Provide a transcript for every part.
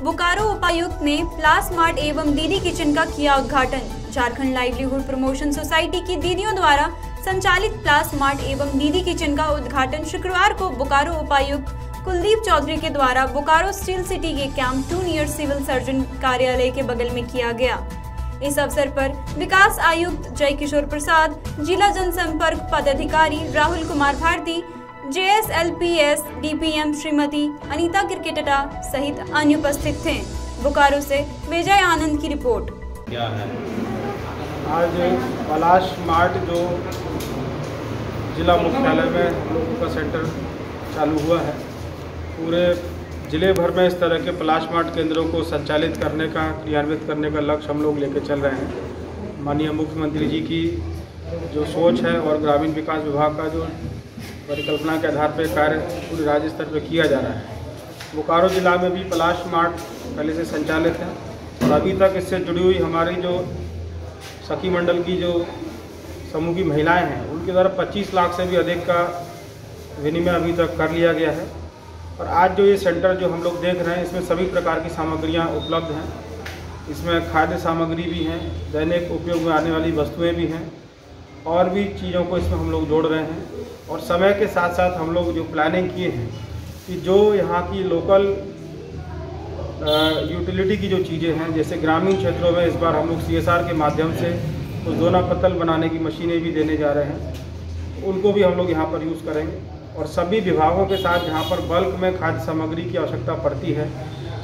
बोकारो उपायुक्त ने प्लास मार्ट एवं दीदी किचन का किया उद्घाटन। झारखंड लाइवलीहुड प्रमोशन सोसाइटी की दीदियों द्वारा संचालित प्लास मार्ट एवं दीदी किचन का उद्घाटन शुक्रवार को बोकारो उपायुक्त कुलदीप चौधरी के द्वारा बोकारो स्टील सिटी के camp two near civil surgeon कार्यालय के बगल में किया गया। इस अवसर पर विकास आयुक्त जय किशोर प्रसाद, जिला जनसंपर्क पदाधिकारी राहुल कुमार भारती जेएसएलपीएस डीपीएम श्रीमती अनीता क्रिकेटटा सहित अन्य उपस्थित थे। बोकारो से विजय आनंद की रिपोर्ट। क्या है? आज पलाश मार्ट जो जिला मुख्यालय में हम लोगों का सेंटर चालू हुआ है पूरे ज़िले भर में इस तरह के पलाश मार्ट केंद्रों को संचालित करने का क्रियान्वित करने का लक्ष्य हम लोग लेकर चल रहे हैं। माननीय मुख्यमंत्री जी की जो सोच है और ग्रामीण विकास विभाग का जो परिकल्पना के आधार पर कार्य पूरे राज्य स्तर पर किया जा रहा है। बोकारो जिला में भी पलाश मार्ट पहले से संचालित है और अभी तक इससे जुड़ी हुई हमारी जो सखी मंडल की जो समूह की महिलाएँ हैं, उनके द्वारा 25 लाख से भी अधिक का विनिमय अभी तक कर लिया गया है। और आज जो ये सेंटर जो हम लोग देख रहे हैं, इसमें सभी प्रकार की सामग्रियाँ उपलब्ध हैं। इसमें खाद्य सामग्री भी हैं, दैनिक उपयोग में आने वाली वस्तुएँ भी हैं। और भी चीज़ों को इसमें हम लोग जोड़ रहे हैं। और समय के साथ साथ हम लोग जो प्लानिंग किए हैं, कि जो यहाँ की लोकल यूटिलिटी की जो चीज़ें हैं, जैसे ग्रामीण क्षेत्रों में इस बार हम लोग सीएसआर के माध्यम से कुछ दोना पत्तल बनाने की मशीनें भी देने जा रहे हैं। उनको भी हम लोग यहाँ पर यूज़ करेंगे। और सभी विभागों के साथ जहाँ पर बल्क में खाद्य सामग्री की आवश्यकता पड़ती है,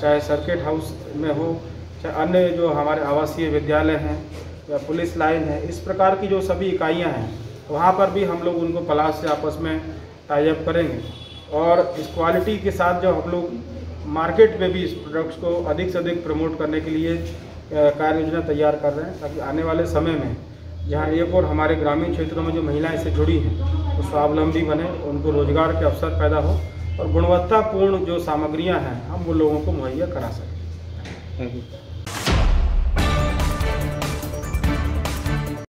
चाहे सर्किट हाउस में हो, चाहे अन्य जो हमारे आवासीय विद्यालय हैं या पुलिस लाइन है, इस प्रकार की जो सभी इकाइयाँ हैं, वहाँ पर भी हम लोग उनको पलाश से आपस में टाइप करेंगे। और इस क्वालिटी के साथ जो हम लोग मार्केट में भी इस प्रोडक्ट्स को अधिक से अधिक प्रमोट करने के लिए कार्य योजना तैयार कर रहे हैं, ताकि आने वाले समय में जहाँ एक और हमारे ग्रामीण क्षेत्रों में जो महिलाएँ इससे जुड़ी हैं, वो तो स्वावलंबी बने, उनको रोज़गार के अवसर पैदा हो और गुणवत्तापूर्ण जो सामग्रियाँ हैं, हम वो लोगों को मुहैया करा सकें।